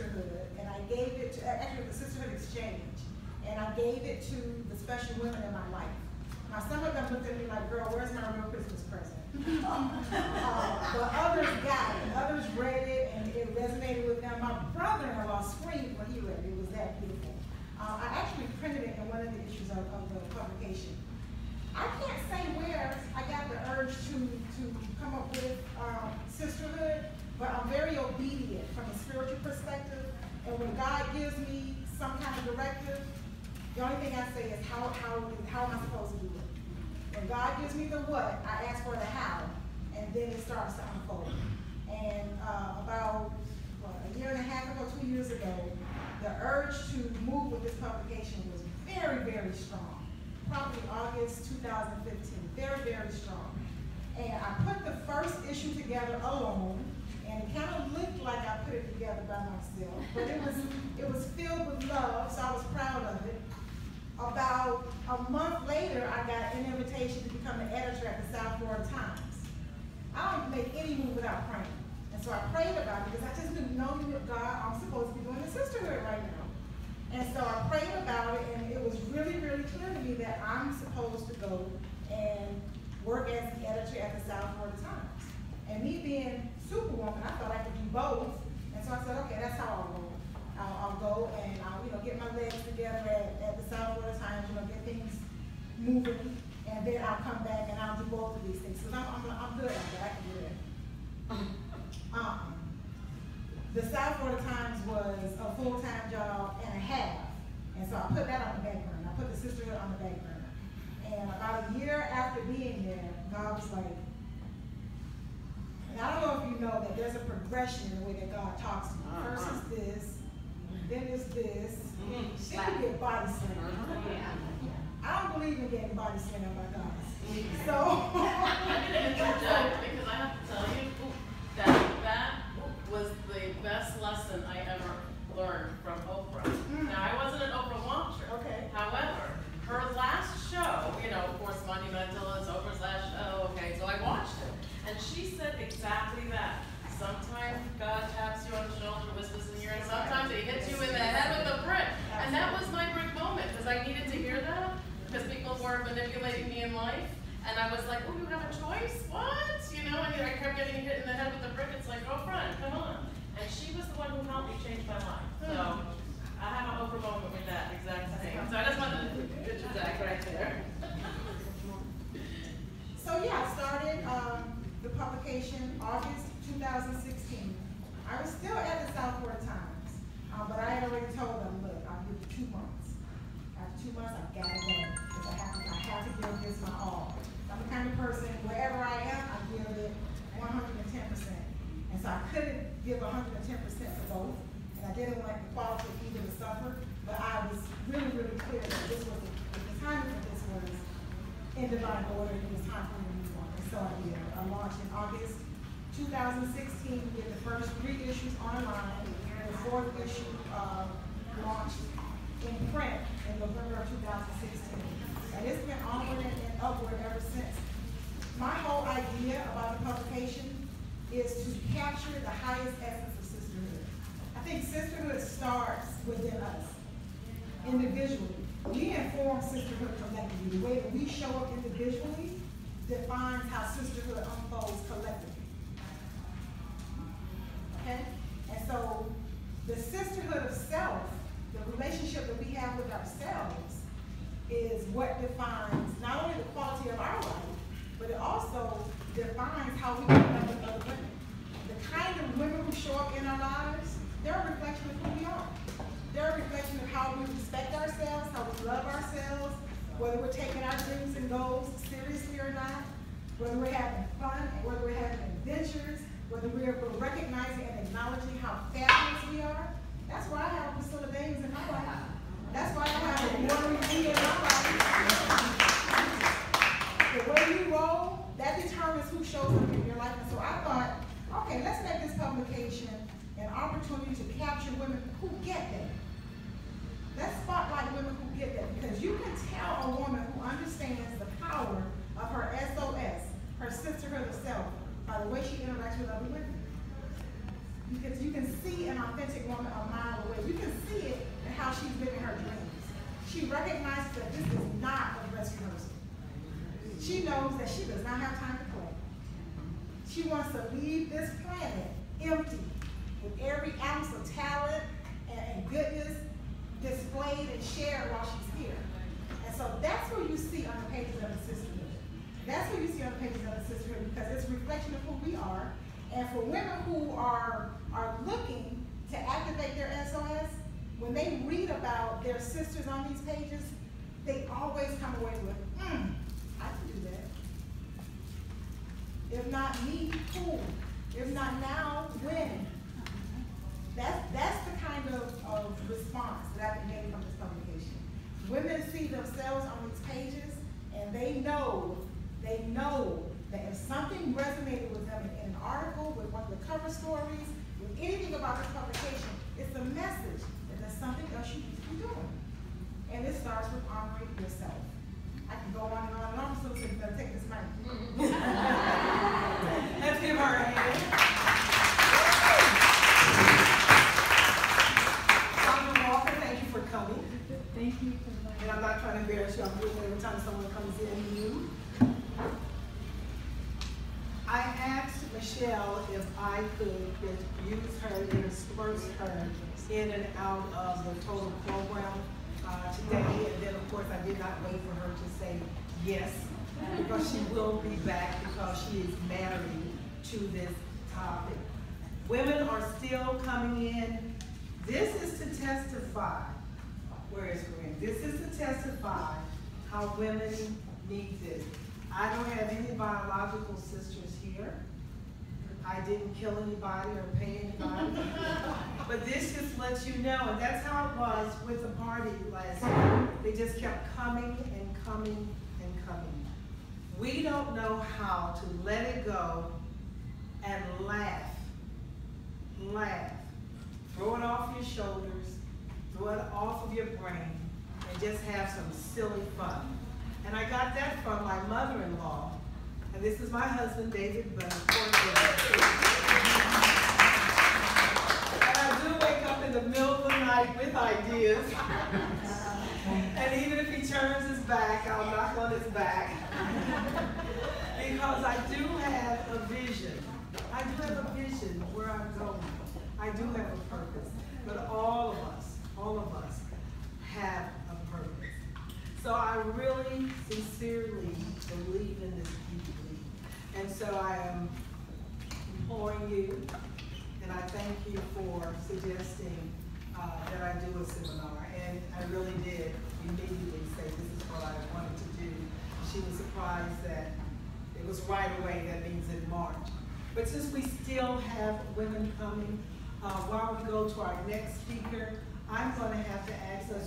sisterhood, and I gave it to, actually the sisterhood exchange, and I gave it to the special women in my life. Now, some of them looked at me like, girl, where's my real Christmas present? uh, but others got it, others read it, and it resonated with them. My brother-in-law screamed when he read it, it was that beautiful. Uh, I actually printed it in one of the issues of, of the publication. I can't say where I got the urge to, to come up with um, sisterhood, but I'm very obedient from a spiritual perspective. And when God gives me some kind of directive, the only thing I say is how, how, how am I supposed to do it? When God gives me the what, I ask for the how, and then it starts to unfold. And uh, about what, a year and a half ago, two years ago, the urge to move with this publication was very, very strong. Probably August 2015, very, very strong. And I put the first issue together alone, and it kind of looked like I put it together by myself, but it was it was filled with love, so I was proud of it. About a month later, I got an invitation to become the editor at the South Florida Times. I don't make any move without praying. And so I prayed about it because I just didn't know God, I'm supposed to be doing the sisterhood right now. And so I prayed about it, and it was really, really clear to me that I'm supposed to go and work as the editor at the South Florida Times. And me being superwoman, I thought I could do both. And so I said, okay, that's how I'll go. I'll, I'll go and I'll, you know, get my legs together at, at the South Florida Times, you know, get things moving, and then I'll come back and I'll do both of these things. Because I'm, I'm, I'm good at that. I can do that. Um, the South Florida Times was a full-time job and a half. And so I put that on the back burner. I put the sisterhood on the back burner. And about a year after being there, God was like, and I don't know if you know that there's a progression in the way that God talks to you. Uh-huh. First is this, then is this, then you get body slammed. Uh-huh. I don't believe in getting body slammed by God. Mm-hmm. So. I'm gonna interject because I have to tell you that that was the best lesson I ever learned from Oprah. Now, I wasn't an Oprah watcher. Okay. However, her last show, you know, of course, Monumental is Oprah's last show, okay, so I watched it. And she said exactly that. Sometimes God taps you on the shoulder, whispers in your ear, and sometimes he hits you in the head with a brick. And that was my brick moment, because I needed to hear that, because people were manipulating me in life. And I was like, oh, you have a choice? What? You kept getting hit in the head with the brick. It's like, girlfriend, come on. And she was the one who helped me change my life. So I have an Oprah moment with that exact thing. So I just wanted to interject right there. So yeah, I started um, the publication August 2016. I was still at the South Florida Times, uh, but I had already told them, look, I'll give you two months. After two months, I gotta go because I have to, I have to give this my all. I'm the kind of person, wherever I am, I give it 110 percent. And so I couldn't give 110 percent to both, and I didn't want the quality either to suffer. But I was really, really clear that this was the, the timing of this was in divine order, and it was time for me to move on. And so I did. I launched in August 2016, we did the first three issues online, and the fourth issue, uh, launched in print in November of 2016. And it's been onward and upward ever since. My whole idea about the publication is to capture the highest essence of sisterhood. I think sisterhood starts within us, individually. We inform sisterhood collectively. The way that we show up individually defines how sisterhood unfolds collectively. Okay? And so the sisterhood of self, the relationship that we have with ourselves, is what defines not only the quality of our life, but it also defines how we connect with other women. The kind of women who show up in our lives, they're a reflection of who we are. They're a reflection of how we respect ourselves, how we love ourselves, whether we're taking our dreams and goals seriously or not, whether we're having fun, whether we're having adventures, whether we're recognizing and acknowledging how fabulous we are. That's why I have Priscilla Dames in my life. That's why I have a Warren G in my life. The way you roll, that determines who shows up in your life. And so I thought, okay, let's make this publication an opportunity to capture women who get that. Let's spotlight women who get that because you can tell a woman who understands the power of her SOS, her sisterhood of self, by the way she interacts with other women. You can, you can see in her authentic woman a mile away. You can see it in how she's living her dreams. She recognizes that this is not a dress rehearsal. She knows that she does not have time to play. She wants to leave this planet empty, with every ounce of talent and, goodness displayed and shared while she's here. And so that's what you see on the pages of the sisterhood. That's what you see on the pages of the sisterhood because it's a reflection of who we are. And for women who are, activate their SOS, when they read about their sisters on these pages, they always come away with, hmm, I can do that. If not me, who? If not now, when? That's, that's the kind of, of response that I've been getting from this publication. Women see themselves on these pages and they know, they know that if something resonated with them in an article, with one of the cover stories, with anything about this publication, it's a message that there's something else you need to be doing. And it starts with honoring yourself. I can go on and on and on, so I'm gonna take this mic. Let's give her a hand. Dr. Walker, thank you for coming. Thank you for inviting And I'm not trying to embarrass you, I'm doing it every time someone comes in new. I asked Michelle if I could use her, intersperse her in and out of the total program uh, today. And then, of course, I did not wait for her to say yes, because she will be back because she is married to this topic. Women are still coming in. This is to testify where is Corinne? This is to testify how women need this. I don't have any biological sisters here. I didn't kill anybody or pay anybody. But this just lets you know, and that's how it was with the party last year. They just kept coming and coming and coming. We don't know how to let it go and laugh. Laugh. Throw it off your shoulders, throw it off of your brain, and just have some silly fun. And I got that from my mother-in-law, and this is my husband, David Bunn. And I do wake up in the middle of the night with ideas. And even if he turns his back, I'll knock on his back. Because I do have a vision. I do have a vision where I'm going. I do have a purpose. But all of us, all of us have a purpose. So I really sincerely believe in this deeply. And so I am imploring you, and I thank you for suggesting uh, that I do a seminar. And I really did immediately say this is what I wanted to do. She was surprised that it was right away, that means in March. But since we still have women coming, uh, while we go to our next speaker, I'm gonna have to ask us